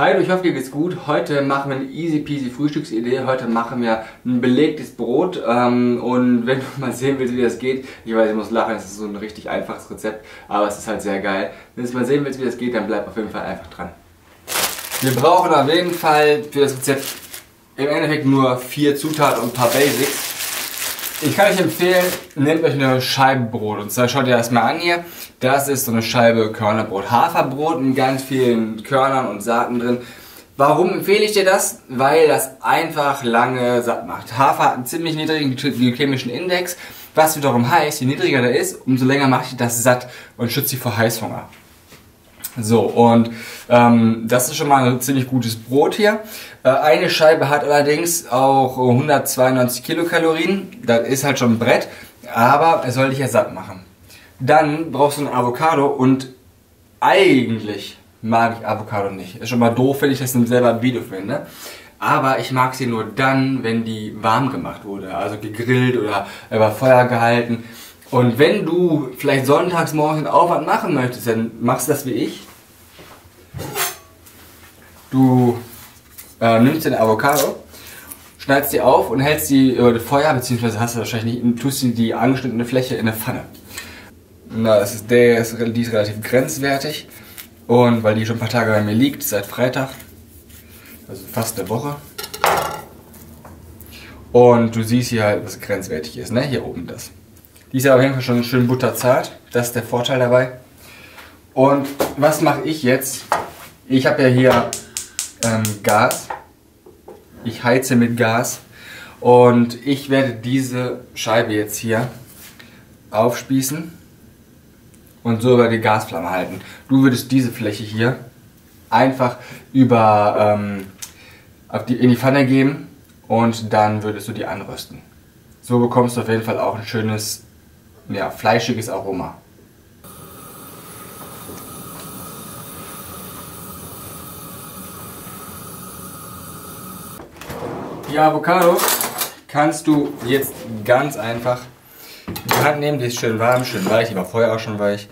Hi, ich hoffe dir geht's gut. Heute machen wir eine easy peasy Frühstücksidee. Heute machen wir ein belegtes Brot ähm, und wenn du mal sehen willst, wie das geht, ich weiß, ich muss lachen, das ist so ein richtig einfaches Rezept, aber es ist halt sehr geil. Wenn du mal sehen willst, wie das geht, dann bleib auf jeden Fall einfach dran. Wir brauchen auf jeden Fall für das Rezept im Endeffekt nur vier Zutaten und ein paar Basics. Ich kann euch empfehlen, nehmt euch eine Scheibe Brot. Und zwar schaut ihr das mal an hier. Das ist so eine Scheibe Körnerbrot. Haferbrot mit ganz vielen Körnern und Saaten drin. Warum empfehle ich dir das? Weil das einfach lange satt macht. Hafer hat einen ziemlich niedrigen glykämischen Index, was wiederum heißt, je niedriger der ist, umso länger macht das satt und schützt sie vor Heißhunger. So, und ähm, das ist schon mal ein ziemlich gutes Brot hier. Äh, eine Scheibe hat allerdings auch 192 Kilokalorien. Das ist halt schon ein Brett, aber es soll dich ja satt machen. Dann brauchst du ein Avocado und eigentlich mag ich Avocado nicht. Ist schon mal doof, wenn ich das selber im Video finde. Aber ich mag sie nur dann, wenn die warm gemacht wurde. Also gegrillt oder über Feuer gehalten. Und wenn du vielleicht sonntags morgens einen Aufwand machen möchtest, dann machst du das wie ich. Du äh, nimmst den Avocado, schneidest die auf und hältst die über das Feuer, beziehungsweise hast du wahrscheinlich nicht, tust die, die angeschnittene Fläche in eine Pfanne. Na, das ist, der ist, die ist relativ grenzwertig. Und weil die schon ein paar Tage bei mir liegt, seit Freitag, also fast eine Woche. Und du siehst hier halt, was grenzwertig ist, ne? Hier oben das. Die ist ja auf jeden Fall schon schön butterzart. Das ist der Vorteil dabei. Und was mache ich jetzt? Ich habe ja hier ähm, Gas. Ich heize mit Gas. Und ich werde diese Scheibe jetzt hier aufspießen und so über die Gasflamme halten. Du würdest diese Fläche hier einfach über ähm, die, in die Pfanne geben und dann würdest du die anrösten. So bekommst du auf jeden Fall auch ein schönes ja, fleischiges Aroma. Die Avocado kannst du jetzt ganz einfach in die Hand nehmen, die ist schön warm, schön weich, die war vorher auch schon weich.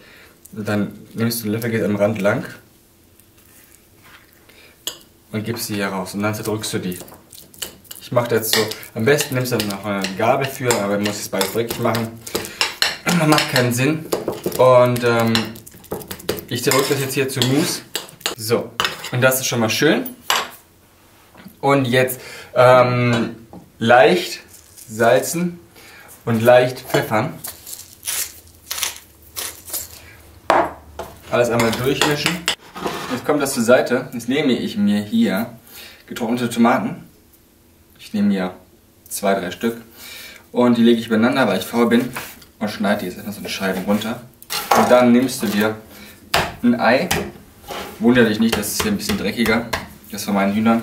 Dann nimmst du den Löffel, gehst am Rand lang und gibst sie hier raus und dann zerdrückst du die. Ich mache das so, am besten nimmst du dann noch eine Gabel für, aber du musst es beides richtig machen macht keinen Sinn. Und ähm, ich zerdrücke das jetzt hier zu Mousse. So, und das ist schon mal schön. Und jetzt ähm, leicht salzen und leicht pfeffern. Alles einmal durchmischen. Jetzt kommt das zur Seite. Jetzt nehme ich mir hier getrocknete Tomaten. Ich nehme hier zwei, drei Stück. Und die lege ich übereinander, weil ich faul bin und schneide die jetzt einfach so eine Scheibe runter. Und dann nimmst du dir ein Ei. Wundere dich nicht, das ist hier ein bisschen dreckiger. Das von meinen Hühnern.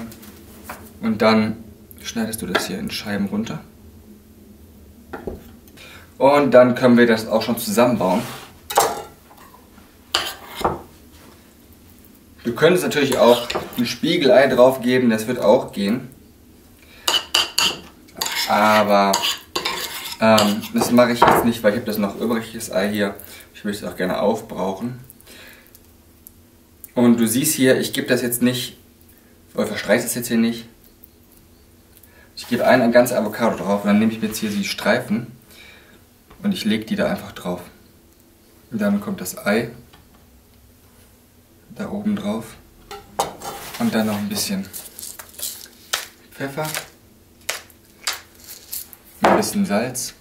Und dann schneidest du das hier in Scheiben runter. Und dann können wir das auch schon zusammenbauen. Du könntest natürlich auch ein Spiegelei drauf geben, das wird auch gehen. Aber ähm, das mache ich jetzt nicht, weil ich habe das noch übriges Ei hier. Ich möchte es auch gerne aufbrauchen. Und du siehst hier, ich gebe das jetzt nicht, oder verstreiche das jetzt hier nicht. Ich gebe ein, ein ganzes Avocado drauf und dann nehme ich mir jetzt hier die Streifen und ich lege die da einfach drauf. Und dann kommt das Ei da oben drauf und dann noch ein bisschen Pfeffer ein bisschen Salz.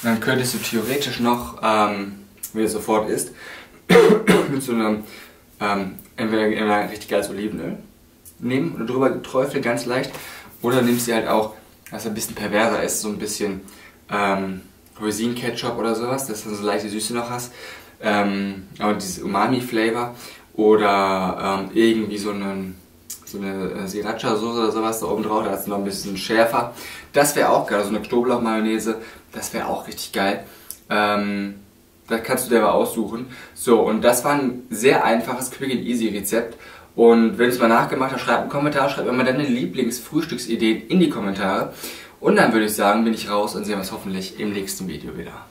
Und dann könntest du theoretisch noch, ähm, wie es sofort ist, mit so einem, ähm, entweder, entweder richtig geiles Olivenöl nehmen und drüber träufeln ganz leicht. Oder nimmst du halt auch, was ein bisschen perverser ist, so ein bisschen ähm, Rosinen-Ketchup oder sowas, dass du so leichte Süße noch hast. Ähm, aber dieses Umami-Flavor. Oder ähm, irgendwie so einen so eine äh, Sriracha-Soße oder sowas da oben drauf, da ist noch ein bisschen schärfer. Das wäre auch geil, so eine Knoblauch-Mayonnaise, das wäre auch richtig geil. Ähm, das kannst du dir aber aussuchen. So, und das war ein sehr einfaches Quick and Easy Rezept. Und wenn du es mal nachgemacht hast, schreib einen Kommentar, schreib mal deine Lieblingsfrühstücksideen in die Kommentare. Und dann würde ich sagen, bin ich raus und sehen wir uns hoffentlich im nächsten Video wieder.